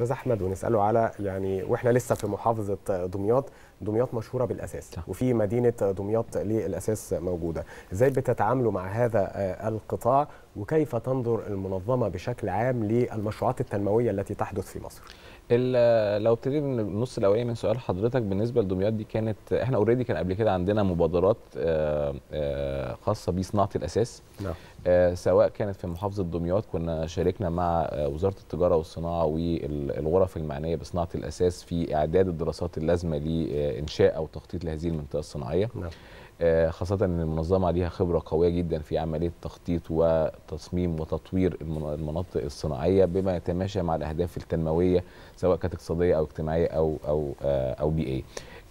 الاستاذ أحمد ونسأله على يعني وإحنا لسه في محافظة دمياط دمياط مشهورة بالأساس صح. وفي مدينة دمياط للأساس موجودة إزاي بتتعاملوا مع هذا القطاع وكيف تنظر المنظمة بشكل عام للمشروعات التنموية التي تحدث في مصر لو ابتدينا من النص الأولاني من سؤال حضرتك بالنسبة لدمياط دي كانت إحنا اوريدي كان قبل كده عندنا مبادرات آه، آه، خاصة بصناعه الأساس. نعم. آه، سواء كانت في محافظة دمياط كنا شاركنا مع وزارة التجارة والصناعة والغرف المعنية بصناعة الأساس في إعداد الدراسات اللازمة لإنشاء أو تخطيط لهذه المنطقة الصناعية. نعم. خاصة أن المنظمة ليها خبرة قوية جدا في عملية تخطيط وتصميم وتطوير المن- المناطق الصناعية بما يتماشى مع الأهداف التنموية سواء كانت اقتصادية أو اجتماعية أو أو آه، أو بيئية.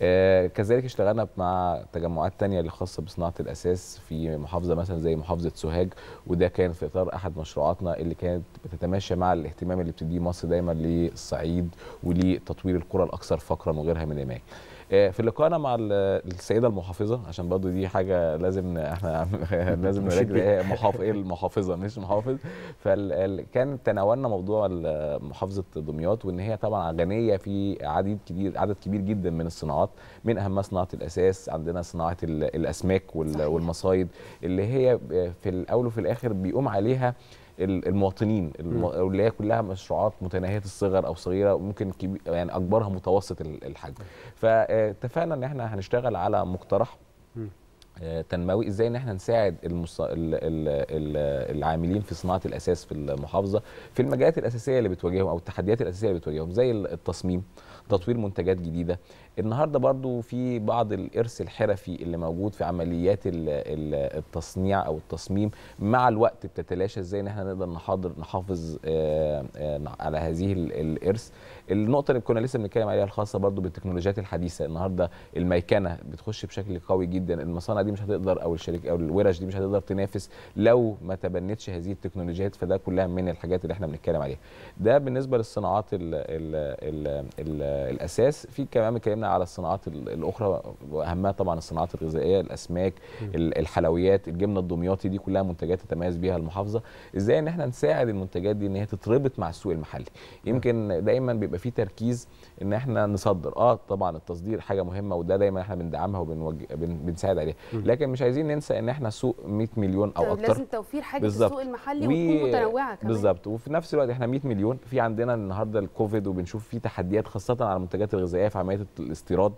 آه، كذلك اشتغلنا مع تجمعات تانية اللي خاصة بصناعة الأساس في محافظة مثلا زي محافظة سوهاج وده كان في إطار أحد مشروعاتنا اللي كانت بتتماشى مع الاهتمام اللي بتديه مصر دايما للصعيد ولتطوير القرى الأكثر فقرا وغيرها من الأماكن. آه، في لقائنا مع ال- السيدة المحافظة عشان برضو دي حاجة لازم إحنا لازم نراجع. إيه محافظ إيه المحافظة؟ مش محافظ. فكان تناولنا موضوع محافظة دمياط وإن هي طبعا غنية في عديد كبير عدد كبير جدا من الصناعات من أهمها صناعة الأساس عندنا صناعة ال- الأسماك. والمصايد اللي هي في الأول وفي الآخر بيقوم عليها المواطنين الم- اللي هي كلها مشروعات متناهية الصغر أو صغيرة وممكن يعني أكبرها متوسط ال- الحجم. فاتفقنا إن إحنا هنشتغل على مقترح تنموي. إزاي إن إحنا نساعد المص... ال... ال... ال... العاملين في صناعة الأساس في المحافظة في المجالات الأساسية اللي بتواجههم أو التحديات الأساسية اللي بتواجههم زي التصميم تطوير منتجات جديدة. النهارده برضو في بعض الارث الحرفي اللي موجود في عمليات ال- ال- التصنيع أو التصميم مع الوقت بتتلاشى إزاي إن إحنا نقدر نحاضر نحافظ آه، آه، على هذه ال- الارث النقطة اللي كنا لسه بنتكلم عليها الخاصة برضو بالتكنولوجيات الحديثة. النهارده الميكنة بتخش بشكل قوي جدا. المصانع دي مش هتقدر أو الشركة أو الورش دي مش هتقدر تنافس لو ما تبنتش هذه التكنولوجيات فده كلها من الحاجات اللي إحنا بنتكلم عليها. ده بالنسبة للصناعات ال ال ال ال الأساس. في كمان اتكلمنا على الصناعات ال- الأخرى وأهمها طبعا الصناعات الغذائية الأسماك ال- الحلويات الجبنة الدمياطي دي كلها منتجات تتميز بيها المحافظة. إزاي إن إحنا نساعد المنتجات دي إن هي تتربط مع السوق المحلي؟ يمكن دايما بيبقى في تركيز إن إحنا نصدر. آه طبعا التصدير حاجة مهمة وده دايما إحنا بندعمها وبنساعد عليها. لكن مش عايزين ننسى إن إحنا سوق 100 مليون أو أكتر. لازم توفير حاجة في بالظبط. السوق المحلي وتكون متنوعة كمان. بالظبط. وفي نفس الوقت إحنا 100 مليون. في عندنا النهارده الكوفيد وبنشوف في تحديات خاصة على المنتجات الغذائية في عملية الاستيراد.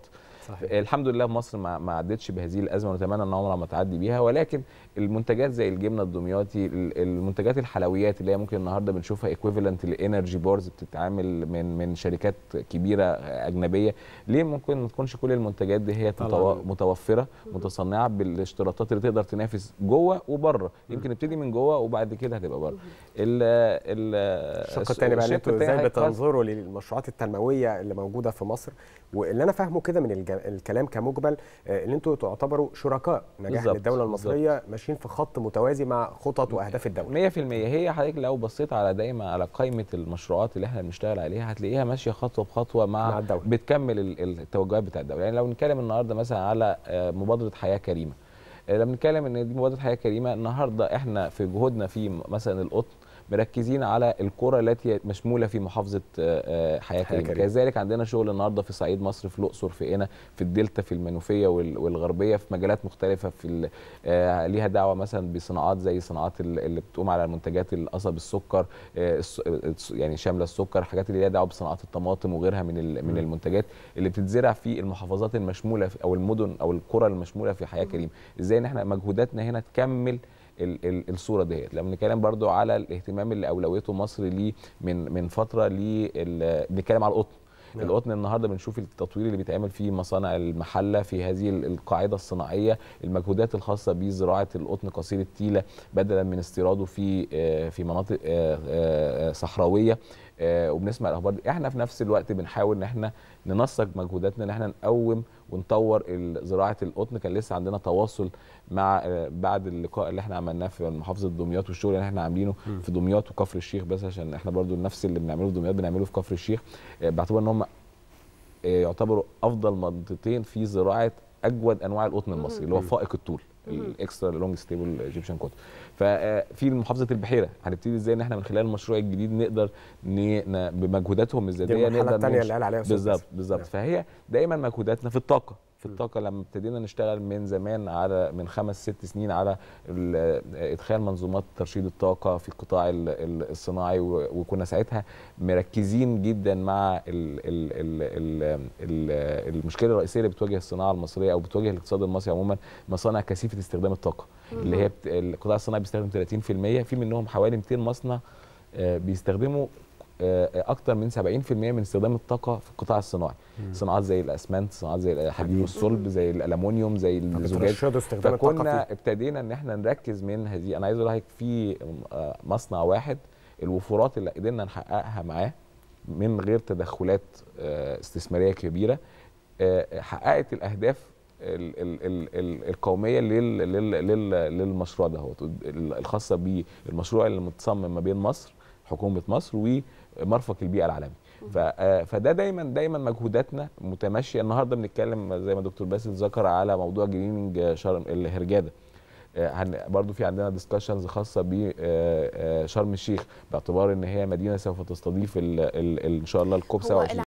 صحيح. الحمد لله مصر ما ما عدتش بهذه الأزمة ونتمنى إن عمرها ما تعدي بيها ولكن المنتجات زي الجبنة الدمياطي ال- المنتجات الحلويات اللي هي ممكن النهارده بنشوفها equivalent ل energy bars بتتعامل من من شركات كبيرة أجنبية ليه ممكن ما تكونش كل المنتجات دي هي طبعاً. متوفرة متصنعة بالاشتراطات اللي تقدر تنافس جوه وبره. يمكن نبتدي من جوه وبعد كده هتبقى بره. ال ال الشق الثاني بقى أنتوا إزاي بتنظروا للمشروعات التنموية اللي موجودة في مصر واللي أنا فاهمه كده من الج- الكلام كمجمل آه، ان أنتوا تعتبروا شركاء نجاح بالظبط، للدولة المصرية ماشيين في خط متوازي مع خطط وأهداف الدولة. 100% هي حضرتك لو بصيت على دايما على قائمة المشروعات اللي إحنا بنشتغل عليها هتلاقيها ماشية خطوة بخطوة مع, مع الدولة. بتكمل ال- التوجهات بتاع الدولة. يعني لو نتكلم النهارده مثلا على آه، مبادرة حياة كريمة آه، لما نتكلم إن دي مبادرة حياة كريمة النهارده إحنا في جهودنا في مثلا القطن مركزين على القرى التي مشمولة في محافظة آه، آه، حياة كريمة. كذلك عندنا شغل النهارده في صعيد مصر في الأقصر في قنا في الدلتا في المنوفية وال- والغربية في مجالات مختلفة في آه، ليها دعوة مثلا بصناعات زي صناعات ال- اللي بتقوم على المنتجات القصب السكر الس- الس- يعني شاملة السكر الحاجات اللي ليها دعوة بصناعات الطماطم وغيرها من من. المنتجات اللي بتتزرع في المحافظات المشمولة أو المدن أو القرى المشمولة في حياة كريمه إزاي إن إحنا مجهوداتنا هنا تكمل ال- ال- الصورة ديت. لما نتكلم برضو على الاهتمام اللي أولويته مصر ليه من من فترة لل- بنتكلم على القطن. نعم. القطن النهارده بنشوف التطوير اللي بيتعمل في مصانع المحلة في هذه ال- القاعدة الصناعية المجهودات الخاصة بزراعة القطن قصير التيلة بدلا من استيراده في آه، في مناطق آه، آه، صحراوية. وبنسمع الأخبار دي إحنا في نفس الوقت بنحاول إن إحنا ننسق مجهوداتنا إن إحنا نقوم ونطور زراعة القطن كان لسه عندنا تواصل مع آه، بعد اللقاء اللي إحنا عملناه في محافظة دمياط والشغل اللي إحنا عاملينه. في دمياط وكفر الشيخ بس عشان إحنا برضو نفس اللي بنعمله في دمياط بنعمله في كفر الشيخ آه، باعتبار إن هم آه، يعتبروا أفضل منطقتين في زراعة أجود أنواع القطن المصري اللي هو. فائق الطول ال extra long staple Egyptian cotton ففي محافظة البحيرة هنبتدي إزاي إن إحنا من خلال المشروع الجديد نقدر. بمجهوداتهم الذاتيه نقدر الثانية اللي قال عليها بالظبط. بالظبط. فهي دايما مجهوداتنا في الطاقة في. الطاقة لما ابتدينا نشتغل من زمان على من خمس ست سنين على ال- إدخال منظومات ترشيد الطاقة في القطاع ال- ال- الصناعي وكنا ساعتها مركزين جدا مع ال ال ال ال ال المشكلة الرئيسية اللي بتواجه الصناعة المصرية أو بتواجه الاقتصاد المصري عموما مصانع كثيفة استخدام الطاقة اللي هي. القطاع الصناعي بيستخدم 30% في منهم حوالي 200 مصنع آه، بيستخدموا آه، أكتر من 70% من استخدام الطاقة في القطاع الصناعي. صناعات زي الأسمنت صناعات زي الحديد والصلب زي الالومنيوم زي الزجاج. فكنا ابتدينا إن إحنا نركز من هذه أنا عايز أقول لك في آه، مصنع واحد الوفورات اللي قدرنا نحققها معاه من غير تدخلات آه، استثمارية كبيرة آه، حققت الأهداف ال- ال- ال- ال- القومية لل- لل- لل- للمشروع ده الخاصة بالمشروع اللي متصمم ما بين مصر حكومة مصر ومرفق البيئة العالمي. آه، فده دايما دايما مجهوداتنا متماشية. النهارده بنتكلم زي ما دكتور باسل ذكر على موضوع greening شرم الغردقة. آه، برضو في عندنا ديسكشنز خاصة بشرم الشيخ باعتبار إن هي مدينة سوف تستضيف إن شاء الله الكوب هو 27